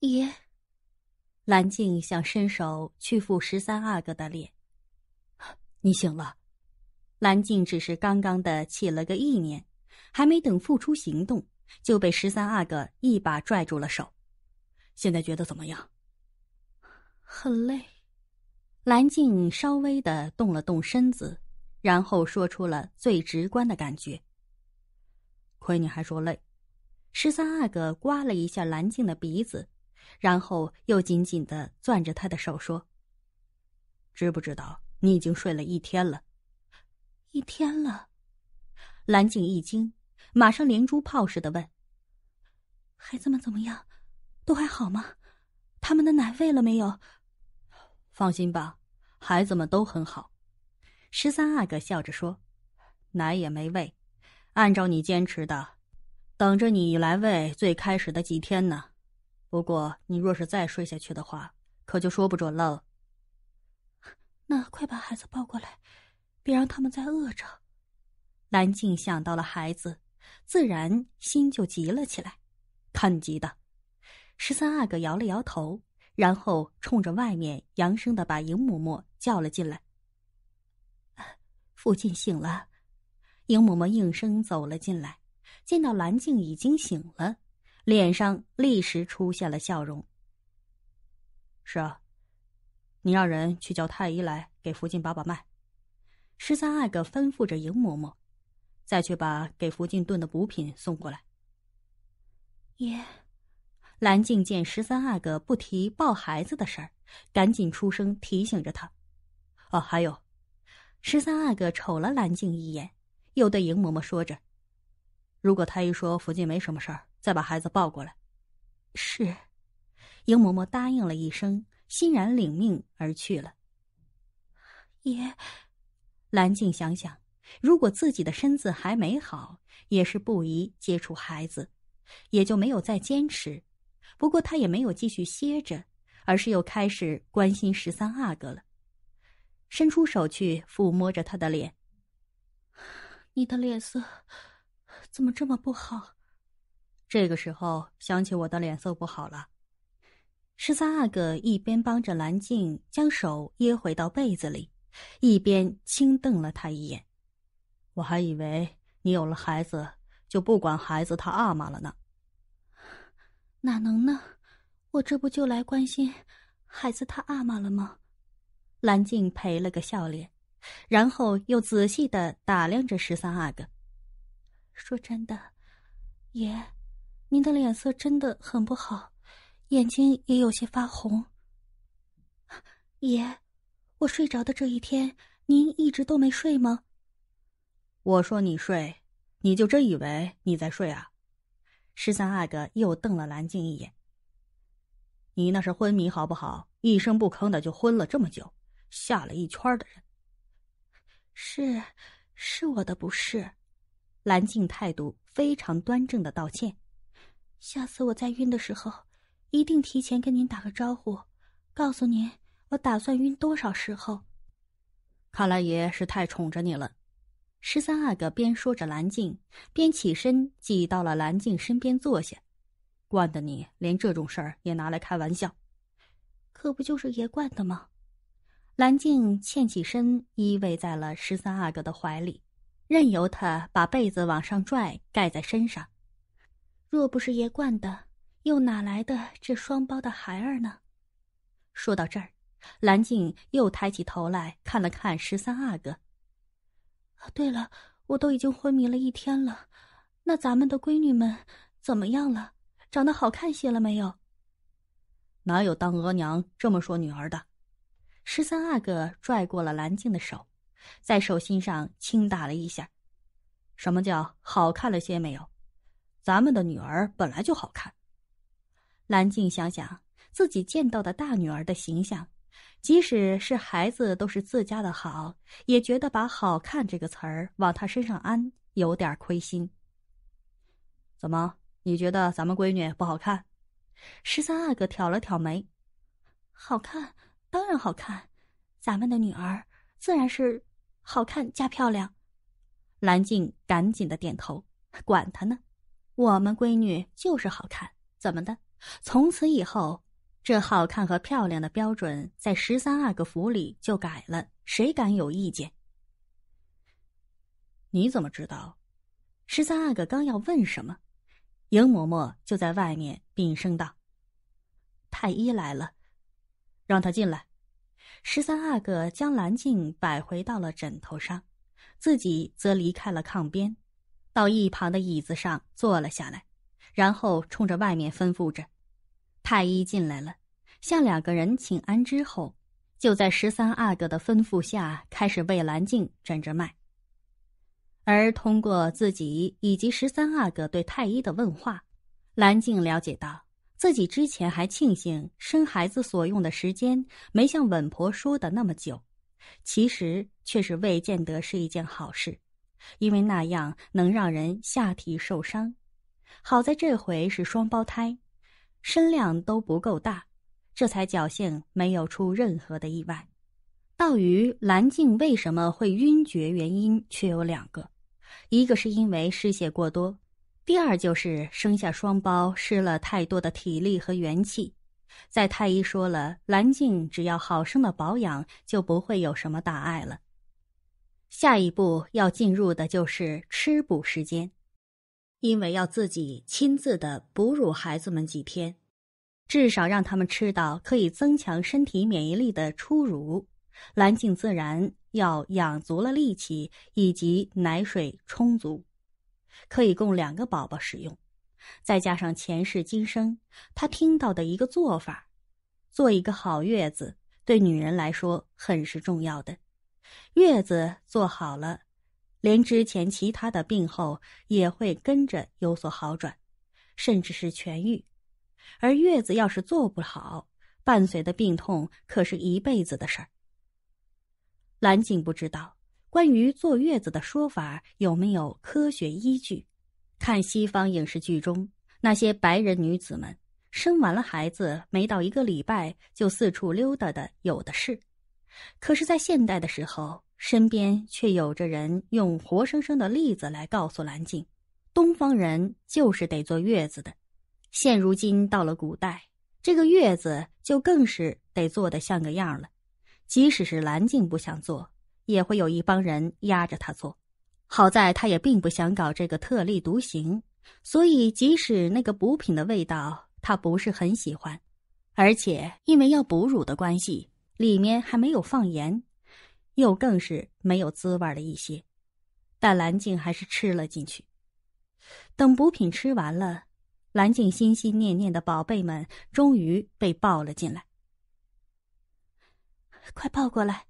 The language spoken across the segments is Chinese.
爷。蓝静想伸手去抚十三阿哥的脸。你醒了。蓝静只是刚刚的起了个意念，还没等付出行动，就被十三阿哥一把拽住了手。现在觉得怎么样？很累。蓝静稍微的动了动身子，然后说出了最直观的感觉。亏你还说累。十三阿哥刮了一下蓝静的鼻子，然后又紧紧的攥着他的手说：“知不知道你已经睡了一天了？一天了。”蓝景一惊，马上连珠炮似的问：“孩子们怎么样？都还好吗？他们的奶喂了没有？”放心吧，孩子们都很好。十三阿哥笑着说：“奶也没喂，按照你坚持的。”等着你来喂最开始的几天呢，不过你若是再睡下去的话，可就说不准了。那快把孩子抱过来，别让他们再饿着。蓝静想到了孩子，自然心就急了起来，看急的。十三阿哥摇了摇头，然后冲着外面扬声的把尹嬷嬷叫了进来。父亲醒了，尹嬷嬷应声走了进来。见到蓝静已经醒了，脸上立时出现了笑容。是啊，你让人去叫太医来给福晋把把脉。十三阿哥吩咐着赢嬷嬷，再去把给福晋炖的补品送过来。爷，蓝静见十三阿哥不提抱孩子的事儿，赶紧出声提醒着他。哦，还有，十三阿哥瞅了蓝静一眼，又对赢嬷嬷说着。如果太医说福晋没什么事儿，再把孩子抱过来。是，英嬷嬷答应了一声，欣然领命而去了。也，蓝静想想，如果自己的身子还没好，也是不宜接触孩子，也就没有再坚持。不过他也没有继续歇着，而是又开始关心十三阿哥了，伸出手去抚摸着他的脸。你的脸色。怎么这么不好？这个时候想起我的脸色不好了。十三阿哥一边帮着蓝静将手掖回到被子里，一边轻瞪了他一眼。我还以为你有了孩子就不管孩子他阿玛了呢。哪能呢？我这不就来关心孩子他阿玛了吗？蓝静赔了个笑脸，然后又仔细的打量着十三阿哥。说真的，爷，您的脸色真的很不好，眼睛也有些发红。爷，我睡着的这一天，您一直都没睡吗？我说你睡，你就真以为你在睡啊？十三阿哥又瞪了蓝静一眼。你那是昏迷好不好？一声不吭的就昏了这么久，吓了一圈的人。是，是我的不是。蓝静态度非常端正的道歉，下次我再晕的时候，一定提前跟您打个招呼，告诉您我打算晕多少时候。看来爷是太宠着你了。十三阿哥边说着蓝静，边起身挤到了蓝静身边坐下，惯的你连这种事儿也拿来开玩笑，可不就是爷惯的吗？蓝静欠起身依偎在了十三阿哥的怀里。任由他把被子往上拽，盖在身上。若不是爷惯的，又哪来的这双胞的孩儿呢？说到这儿，蓝静又抬起头来看了看十三阿哥。对了，我都已经昏迷了一天了，那咱们的闺女们怎么样了？长得好看些了没有？哪有当额娘这么说女儿的？十三阿哥拽过了蓝静的手。在手心上轻打了一下，什么叫好看了些没有？咱们的女儿本来就好看。蓝静想想自己见到的大女儿的形象，即使是孩子都是自家的好，也觉得把“好看”这个词儿往她身上安有点亏心。怎么？你觉得咱们闺女不好看？十三阿哥挑了挑眉，好看，当然好看，咱们的女儿自然是。好看加漂亮，蓝静赶紧的点头。管他呢，我们闺女就是好看，怎么的？从此以后，这好看和漂亮的标准在十三阿哥府里就改了，谁敢有意见？你怎么知道？十三阿哥刚要问什么，迎嬷嬷就在外面禀声道：“太医来了，让他进来。”十三阿哥将蓝镜摆回到了枕头上，自己则离开了炕边，到一旁的椅子上坐了下来，然后冲着外面吩咐着：“太医进来了。”向两个人请安之后，就在十三阿哥的吩咐下，开始为蓝静诊着脉。而通过自己以及十三阿哥对太医的问话，蓝静了解到，自己之前还庆幸生孩子所用的时间没像稳婆说的那么久，其实却是未见得是一件好事，因为那样能让人下体受伤。好在这回是双胞胎，身量都不够大，这才侥幸没有出任何的意外。到于蓝静为什么会晕厥，原因却有两个。一个是因为失血过多，第二就是生下双胞失了太多的体力和元气。在太医说了，蓝静只要好生的保养，就不会有什么大碍了。下一步要进入的就是吃补时间，因为要自己亲自的哺乳孩子们几天，至少让他们吃到可以增强身体免疫力的初乳。蓝静自然要养足了力气，以及奶水充足，可以供两个宝宝使用。再加上前世今生他听到的一个做法，做一个好月子，对女人来说很是重要的。月子做好了，连之前其他的病后也会跟着有所好转，甚至是痊愈。而月子要是做不好，伴随的病痛可是一辈子的事儿。蓝静不知道关于坐月子的说法有没有科学依据。看西方影视剧中那些白人女子们，生完了孩子没到一个礼拜就四处溜达的有的是。可是，在现代的时候，身边却有着人用活生生的例子来告诉蓝静：东方人就是得坐月子的。现如今到了古代，这个月子就更是得做的像个样了。即使是蓝静不想做，也会有一帮人压着他做。好在他也并不想搞这个特立独行，所以即使那个补品的味道他不是很喜欢，而且因为要哺乳的关系，里面还没有放盐，又更是没有滋味了一些。但蓝静还是吃了进去。等补品吃完了，蓝静心心念念的宝贝们终于被抱了进来。快抱过来！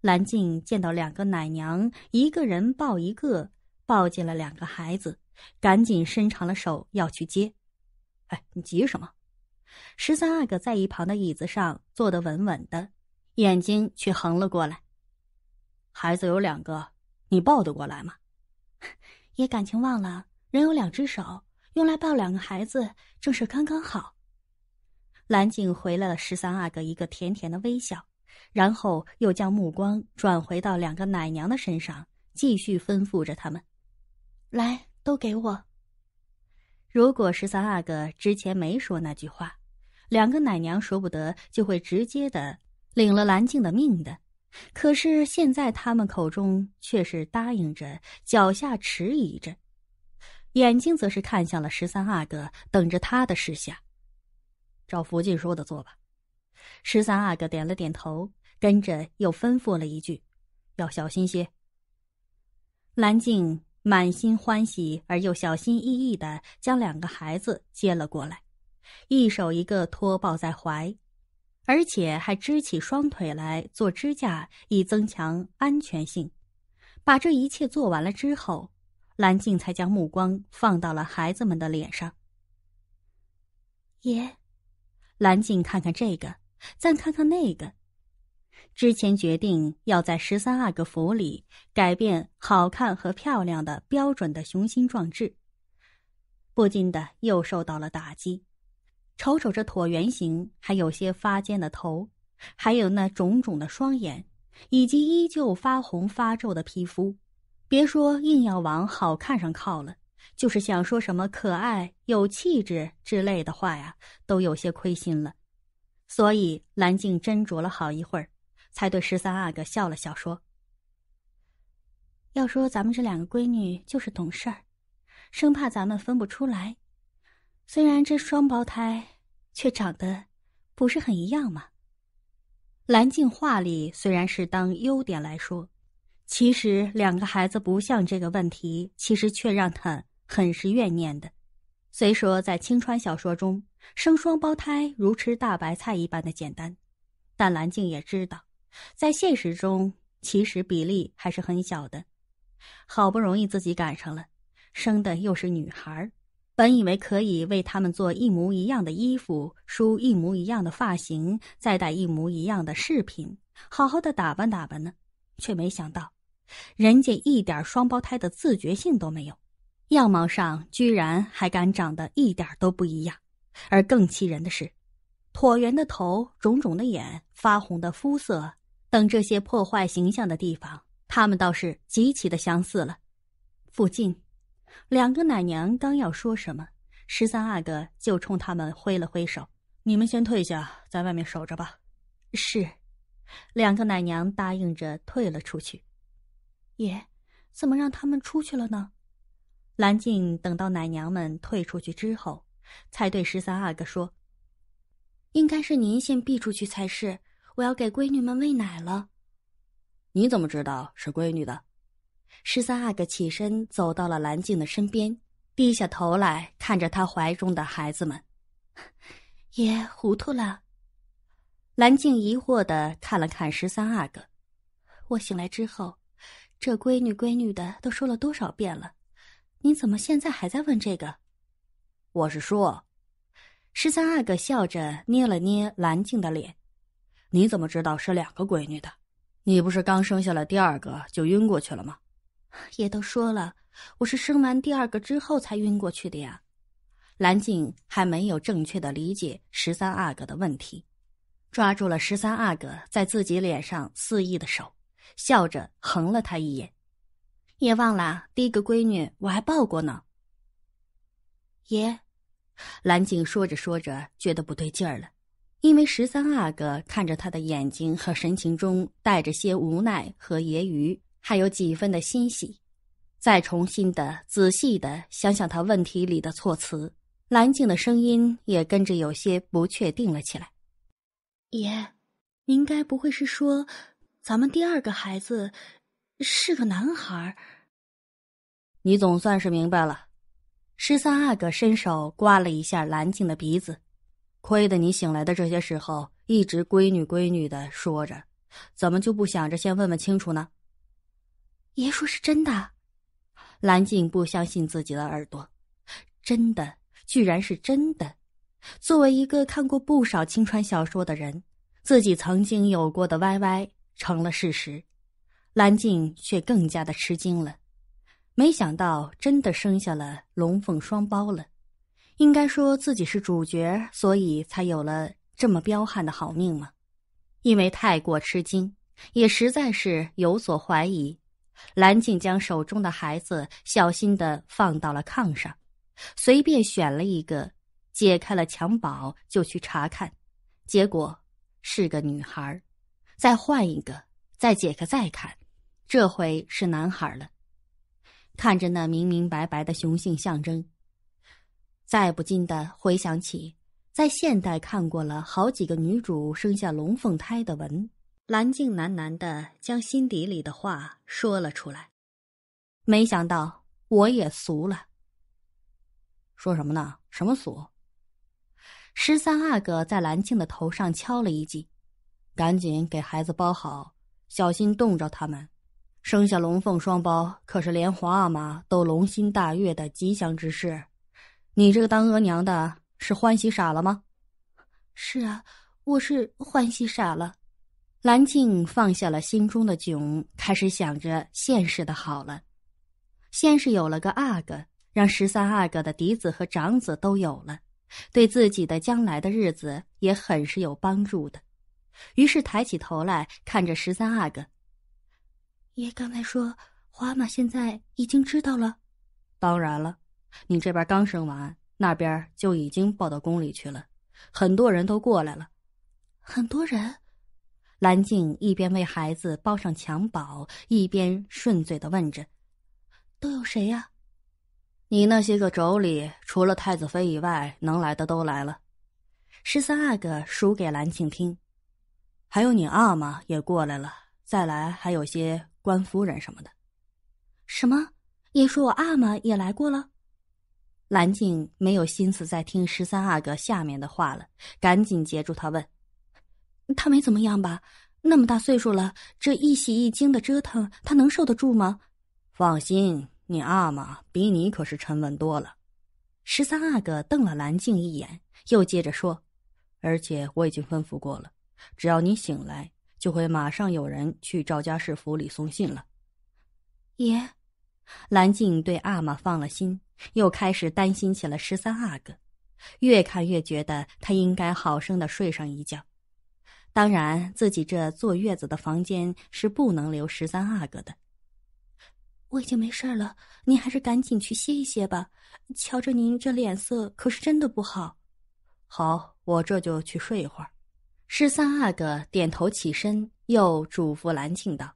蓝静见到两个奶娘，一个人抱一个，抱进了两个孩子，赶紧伸长了手要去接。哎，你急什么？十三阿哥在一旁的椅子上坐得稳稳的，眼睛却横了过来。孩子有两个，你抱得过来吗？也感情忘了，人有两只手，用来抱两个孩子正是刚刚好。蓝静回了十三阿哥一个甜甜的微笑。然后又将目光转回到两个奶娘的身上，继续吩咐着他们：“来，都给我。”如果十三阿哥之前没说那句话，两个奶娘说不得就会直接的领了蓝静的命的。可是现在他们口中却是答应着，脚下迟疑着，眼睛则是看向了十三阿哥，等着他的示下。照福晋说的做吧。十三阿哥点了点头，跟着又吩咐了一句：“要小心些。”蓝静满心欢喜而又小心翼翼的将两个孩子接了过来，一手一个托抱在怀，而且还支起双腿来做支架，以增强安全性。把这一切做完了之后，蓝静才将目光放到了孩子们的脸上。爷，蓝静看看这个。再看看那个，之前决定要在十三阿哥府里改变好看和漂亮的标准的雄心壮志，不禁的又受到了打击。瞅瞅这椭圆形、还有些发尖的头，还有那肿肿的双眼，以及依旧发红发皱的皮肤，别说硬要往好看上靠了，就是想说什么可爱、有气质之类的话呀，都有些亏心了。所以蓝静斟酌了好一会儿，才对十三阿哥笑了笑，说：“要说咱们这两个闺女就是懂事儿，生怕咱们分不出来。虽然这双胞胎，却长得不是很一样嘛。”蓝静话里虽然是当优点来说，其实两个孩子不像这个问题，其实却让他。很是怨念的。虽说在青川小说中生双胞胎如吃大白菜一般的简单，但蓝静也知道，在现实中其实比例还是很小的。好不容易自己赶上了，生的又是女孩儿，本以为可以为他们做一模一样的衣服，梳一模一样的发型，再戴一模一样的饰品，好好的打扮打扮呢，却没想到，人家一点双胞胎的自觉性都没有。样貌上居然还敢长得一点都不一样，而更气人的是，椭圆的头、肿肿的眼、发红的肤色等这些破坏形象的地方，他们倒是极其的相似了。附近，两个奶娘刚要说什么，十三阿哥就冲他们挥了挥手：“你们先退下，在外面守着吧。”是，两个奶娘答应着退了出去。爷，怎么让他们出去了呢？蓝静等到奶娘们退出去之后，才对十三阿哥说：“应该是您先避出去才是，我要给闺女们喂奶了。”你怎么知道是闺女的？十三阿哥起身走到了蓝静的身边，低下头来看着他怀中的孩子们。爷糊涂了。蓝静疑惑的看了看十三阿哥：“我醒来之后，这闺女闺女的都说了多少遍了？”你怎么现在还在问这个？我是说，十三阿哥笑着捏了捏蓝静的脸。你怎么知道是两个闺女的？你不是刚生下了第二个就晕过去了吗？也都说了，我是生完第二个之后才晕过去的呀。蓝静还没有正确的理解十三阿哥的问题，抓住了十三阿哥在自己脸上肆意的手，笑着横了他一眼。也忘了第一个闺女，我还抱过呢。爷，蓝静说着说着，觉得不对劲儿了，因为十三阿哥看着他的眼睛和神情中带着些无奈和揶揄，还有几分的欣喜。再重新的仔细的想想他问题里的措辞，蓝静的声音也跟着有些不确定了起来。爷，您该不会是说，咱们第二个孩子？是个男孩你总算是明白了。十三阿哥伸手刮了一下蓝静的鼻子，亏得你醒来的这些时候一直闺女闺女的说着，怎么就不想着先问问清楚呢？爷说是真的，蓝静不相信自己的耳朵，真的，居然是真的。作为一个看过不少青春小说的人，自己曾经有过的歪歪成了事实。蓝静却更加的吃惊了，没想到真的生下了龙凤双胞了。应该说自己是主角，所以才有了这么彪悍的好命吗？因为太过吃惊，也实在是有所怀疑。蓝静将手中的孩子小心的放到了炕上，随便选了一个，解开了襁褓就去查看，结果是个女孩。再换一个，再解开再看。这回是男孩了，看着那明明白白的雄性象征，再不禁的回想起在现代看过了好几个女主生下龙凤胎的文，蓝静喃喃的将心底里的话说了出来。没想到我也俗了。说什么呢？什么俗？十三阿哥在蓝静的头上敲了一记，赶紧给孩子包好，小心冻着他们。生下龙凤双胞，可是连皇阿玛都龙心大悦的吉祥之事。你这个当额娘的，是欢喜傻了吗？是啊，我是欢喜傻了。蓝静放下了心中的囧，开始想着现实的好了。先是有了个阿哥，让十三阿哥的嫡子和长子都有了，对自己的将来的日子也很是有帮助的。于是抬起头来看着十三阿哥。爷刚才说，皇阿玛现在已经知道了。当然了，你这边刚生完，那边就已经抱到宫里去了，很多人都过来了。很多人。蓝静一边为孩子包上襁褓，一边顺嘴的问着：“都有谁呀？”你那些个妯娌，除了太子妃以外，能来的都来了。十三阿哥数给蓝静听，还有你阿玛也过来了。再来还有些官夫人什么的。什么？你说我阿玛也来过了？蓝静没有心思再听十三阿哥下面的话了，赶紧截住他问。他没怎么样吧？那么大岁数了，这一喜一惊的折腾，他能受得住吗？放心，你阿玛比你可是沉稳多了。十三阿哥瞪了蓝静一眼，又接着说：“而且我已经吩咐过了，只要你醒来，就会马上有人去赵家氏府里送信了。”爷，蓝静对阿玛放了心，又开始担心起了十三阿哥，越看越觉得他应该好生的睡上一觉。当然，自己这坐月子的房间是不能留十三阿哥的。我已经没事了，您还是赶紧去歇一歇吧。瞧着您这脸色，可是真的不好。好，我这就去睡一会儿。十三阿哥点头起身，又嘱咐兰庆道：“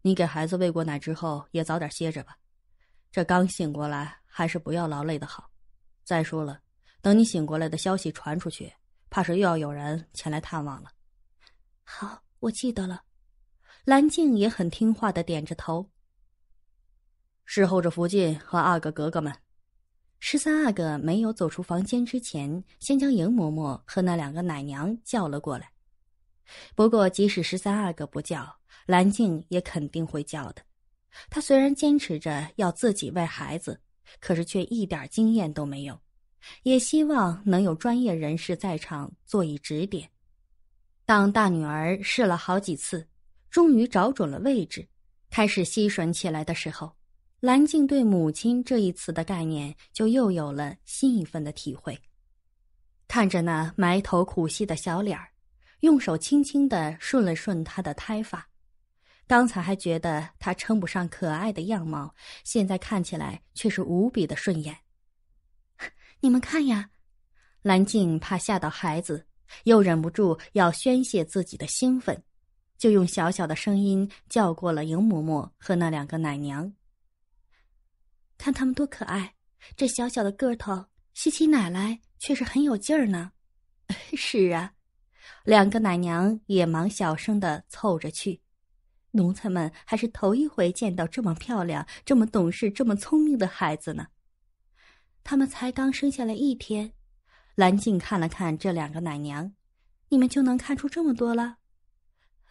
你给孩子喂过奶之后，也早点歇着吧。这刚醒过来，还是不要劳累的好。再说了，等你醒过来的消息传出去。”怕是又要有人前来探望了。好，我记得了。蓝静也很听话的点着头。侍候着福晋和阿哥格格们。十三阿哥没有走出房间之前，先将迎嬷嬷和那两个奶娘叫了过来。不过，即使十三阿哥不叫，蓝静也肯定会叫的。他虽然坚持着要自己喂孩子，可是却一点经验都没有。也希望能有专业人士在场做以指点。当大女儿试了好几次，终于找准了位置，开始吸吮起来的时候，蓝静对“母亲”这一词的概念就又有了新一份的体会。看着那埋头苦吸的小脸儿，用手轻轻的顺了顺她的胎发，刚才还觉得她称不上可爱的样貌，现在看起来却是无比的顺眼。你们看呀，蓝静怕吓到孩子，又忍不住要宣泄自己的兴奋，就用小小的声音叫过了迎嬷嬷和那两个奶娘。看他们多可爱，这小小的个头吸起奶来却是很有劲儿呢。是啊，两个奶娘也忙小声的凑着去。奴才们还是头一回见到这么漂亮、这么懂事、这么聪明的孩子呢。他们才刚生下来一天，蓝静看了看这两个奶娘，你们就能看出这么多了？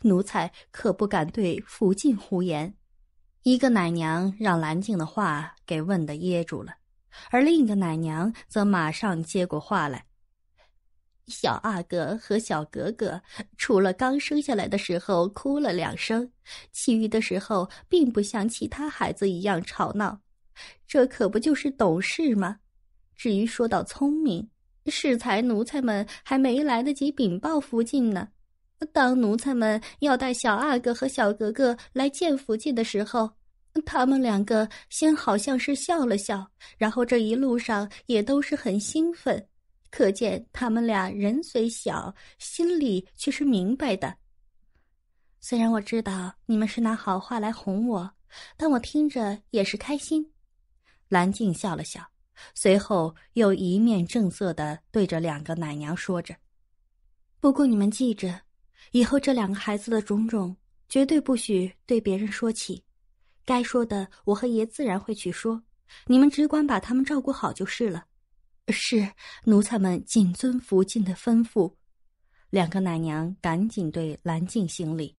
奴才可不敢对福晋胡言。一个奶娘让蓝静的话给问的噎住了，而另一个奶娘则马上接过话来：“小阿哥和小格格，除了刚生下来的时候哭了两声，其余的时候并不像其他孩子一样吵闹，这可不就是懂事吗？”至于说到聪明，适才奴才们还没来得及禀报福晋呢。当奴才们要带小阿哥和小格格来见福晋的时候，他们两个先好像是笑了笑，然后这一路上也都是很兴奋，可见他们俩人虽小，心里却是明白的。虽然我知道你们是拿好话来哄我，但我听着也是开心。蓝静笑了笑。随后又一面正色的对着两个奶娘说着：“不过你们记着，以后这两个孩子的种种，绝对不许对别人说起。该说的，我和爷自然会去说，你们只管把他们照顾好就是了。”是奴才们谨遵福晋的吩咐。两个奶娘赶紧对蓝静行礼。